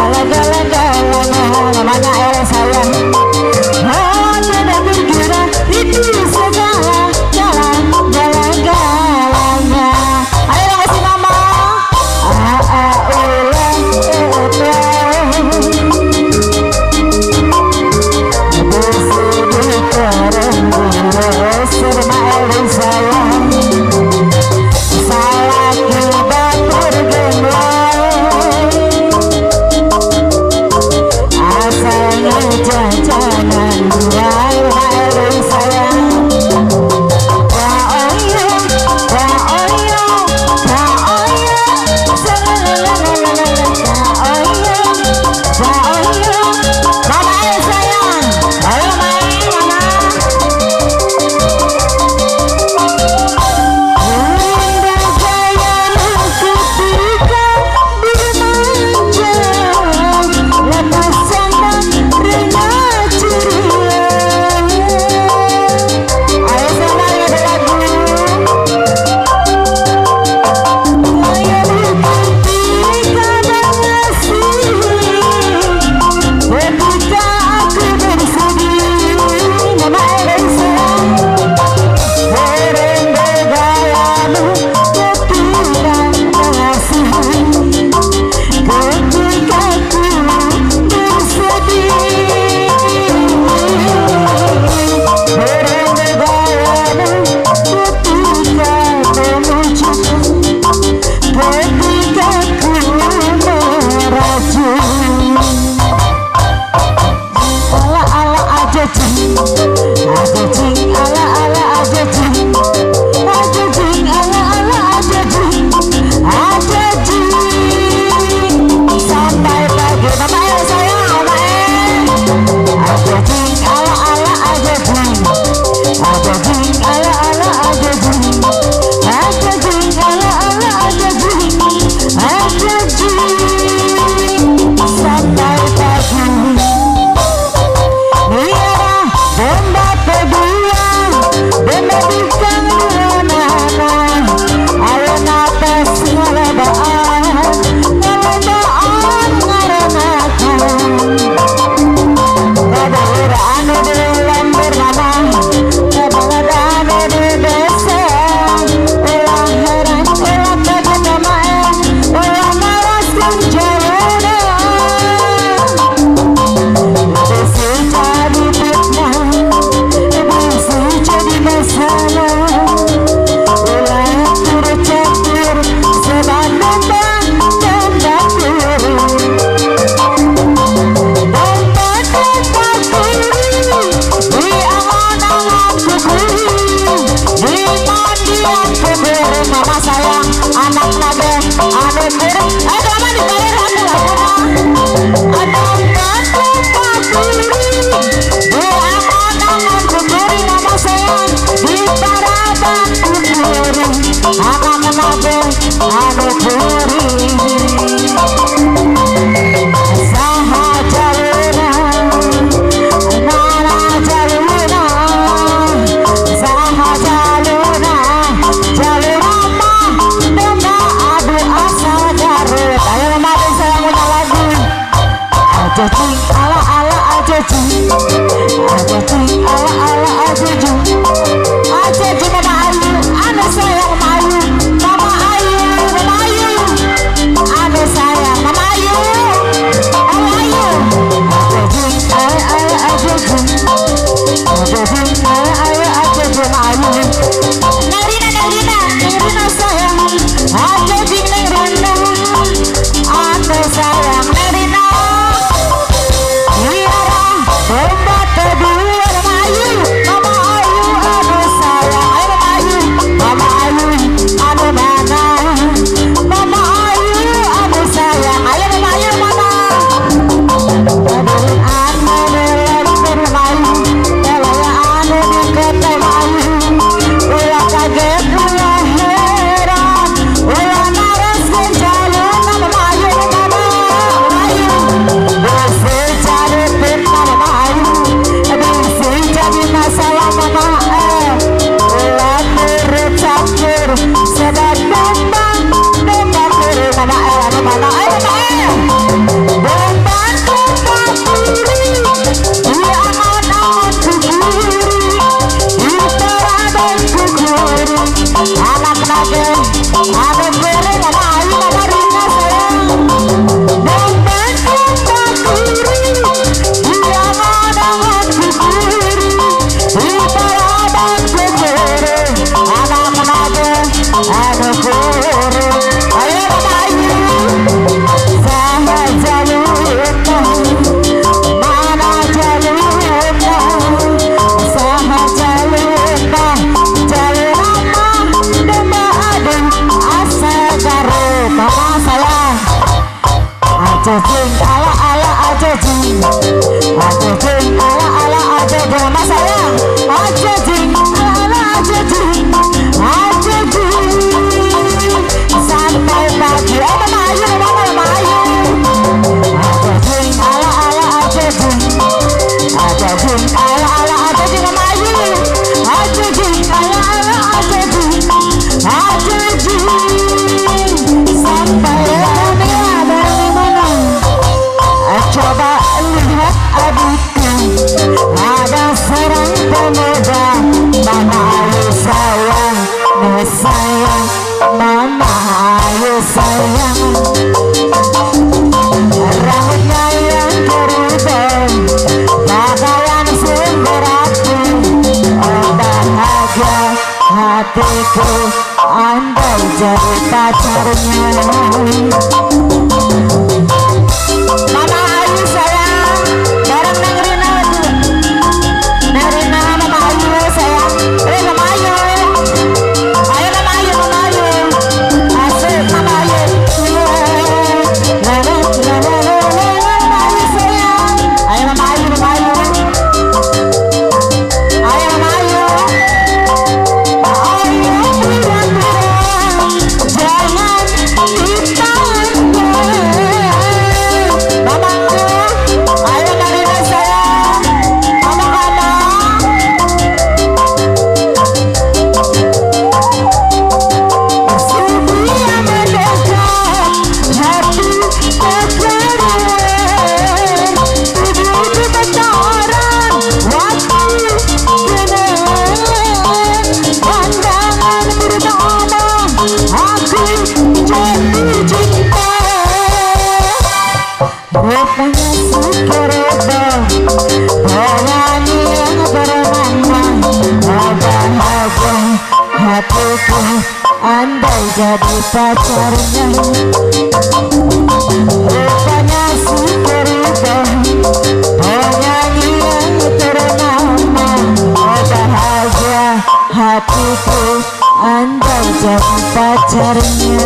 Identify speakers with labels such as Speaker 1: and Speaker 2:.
Speaker 1: Laga-laga, laga-laga, mana sayang. Hatiku andai jadi jadi pacarnya rupanya si Kerida. Penyanyi yang ternama oh bahagia hatiku andai jadi pacarnya